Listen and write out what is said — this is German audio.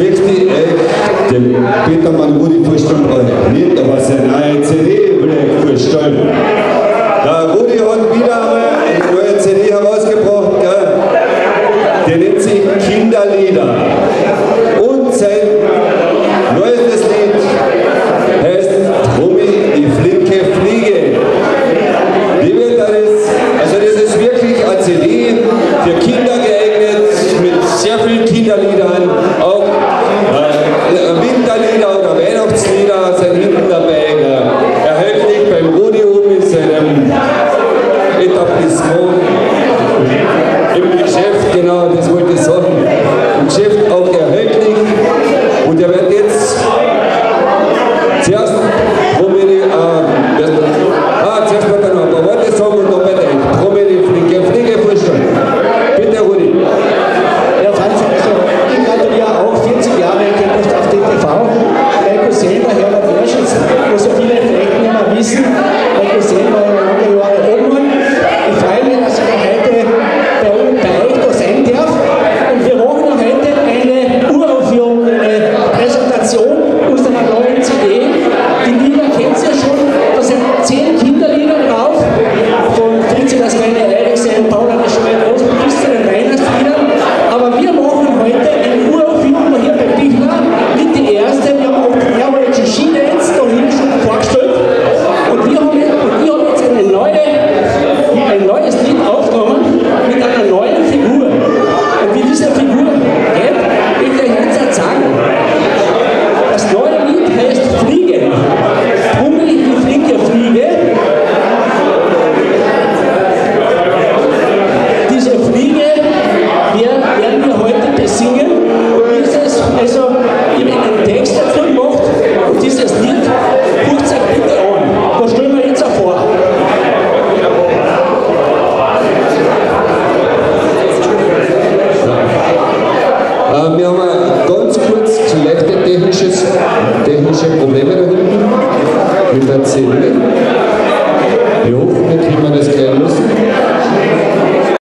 möchte ich äh, dem Peter Mangudi vorstellen, äh, nicht aber seine CD vorstellen. Der Rudi hat wieder einmal eine neue CD herausgebracht, gell? der nennt sich Kinderlieder. Und sein neuestes Lied heißt Trummi, die flinke Fliege. Die wird alles, also das ist wirklich eine CD für Kinder geeignet, mit sehr vielen Kinderliedern. ist hoch. Im Geschäft, genau, das wollte ich sagen. Im Geschäft auch erhältlich. Und er wird jetzt zuerst Promille, äh, ah, zuerst wird er noch ein paar Worte sagen und dann wird er Promille fliegen, fliegen, Bitte, Rudi. Ja, Franz, also, ich gratuliere auch 40 Jahre Erkenntnis auf DTV. Mein Cousin, der Herbert Werschitz, wo so viele Flecken immer wissen, technisches, technische Probleme da mit der Zelle. Ich hoffe, wir können das gleich lösen.